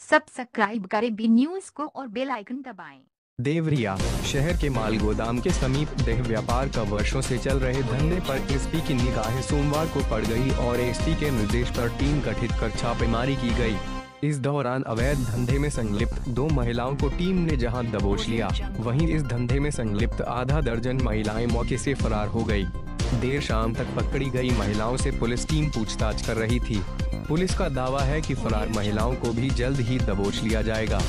Subscribe करें B news को और बेल आइकन दबाएँ। देवरिया, शहर के माल गोदाम के समीप देह व्यापार का वर्षों से चल रहे धंधे पर एसपी की निगाहें सोमवार को पड़ गई और एसपी के निर्देश पर टीम गठित कर छापेमारी की गई। इस दौरान अवैध धंधे में संलिप्त दो महिलाओं को टीम ने जहाँ दबोच लिया, वहीं इस धंधे में संलिप्त आधा दर्जन महिलाएँ मौके से फरार हो गई। देर शाम तक पकड़ी गई महिलाओं से पुलिस टीम पूछताछ कर रही थी। पुलिस का दावा है कि फरार महिलाओं को भी जल्द ही दबोच लिया जाएगा।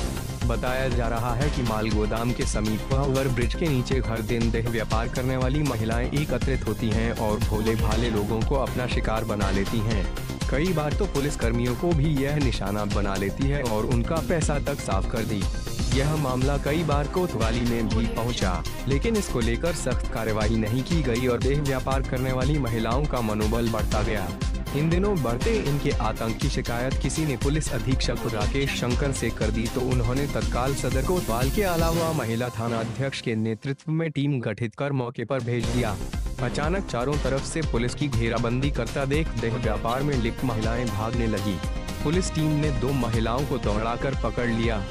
बताया जा रहा है कि माल गोदाम के समीप ओवर ब्रिज के नीचे हर दिन देह व्यापार करने वाली महिलाएँ एकत्रित होती हैं और भोले भाले लोगों को अपना शिकार बना लेती हैं। कई बार तो पुलिस कर्मियों को भी यह निशाना बना लेती है और उनका पैसा तक साफ़ कर दी। यह मामला कई बार कोतवाली में भी पहुँचा, लेकिन इसको लेकर सख्त कार्यवाही नहीं की गई और देह व्यापार करने वाली महिलाओं का मनोबल बढ़ता गया। इन दिनों बढ़ते इनके आतंक की शिकायत किसी ने पुलिस अधीक्षक राकेश शंकर से कर दी तो उन्होंने तत्काल सदर कोतवाल के अलावा महिला थाना अध्यक्ष के नेतृत्व में टीम गठित कर मौके पर भेज दिया। अचानक चारों तरफ़ से पुलिस की घेराबंदी करता देख देह व्यापार में लिप्त महिलाएँ भागने लगी। पुलिस टीम ने दो महिलाओं को दौड़ाकर पकड़ लिया,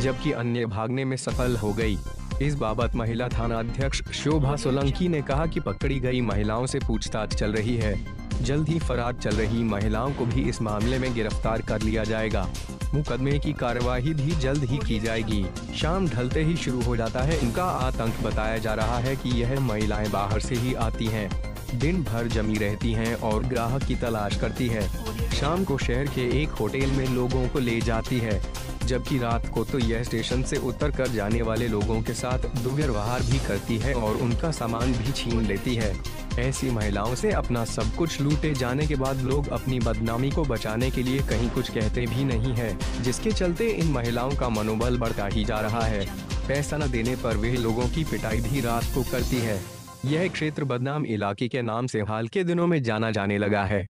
जबकि अन्य भागने में सफल हो गई। इस बाबत महिला थाना अध्यक्ष शोभा सोलंकी ने कहा कि पकड़ी गई महिलाओं से पूछताछ चल रही है। जल्द ही फरार चल रही महिलाओं को भी इस मामले में गिरफ़्तार कर लिया जाएगा। मुकदमे की कार्यवाही भी जल्द ही की जाएगी। शाम ढलते ही शुरू हो जाता है। इनका आतंक बताया जा रहा है कि यह महिलाएँ बाहर से ही आती हैं। दिन भर जमी रहती हैं और ग्राहक की तलाश करती है। शाम को शहर के एक होटल में लोगों को ले जाती है। जबकि रात को तो यह स्टेशन से उतर कर जाने वाले लोगों के साथ दुर्व्यवहार भी करती है और उनका सामान भी छीन लेती है। ऐसी महिलाओं से अपना सब कुछ लूटे जाने के बाद लोग अपनी बदनामी को बचाने के लिए कहीं कुछ कहते भी नहीं है, जिसके चलते इन महिलाओं का मनोबल बढ़ता ही जा रहा है। पैसा न देने पर वे लोगों की पिटाई भी रात को करती है। यह क्षेत्र बदनाम इलाके के नाम से हाल के दिनों में जाना जाने लगा है।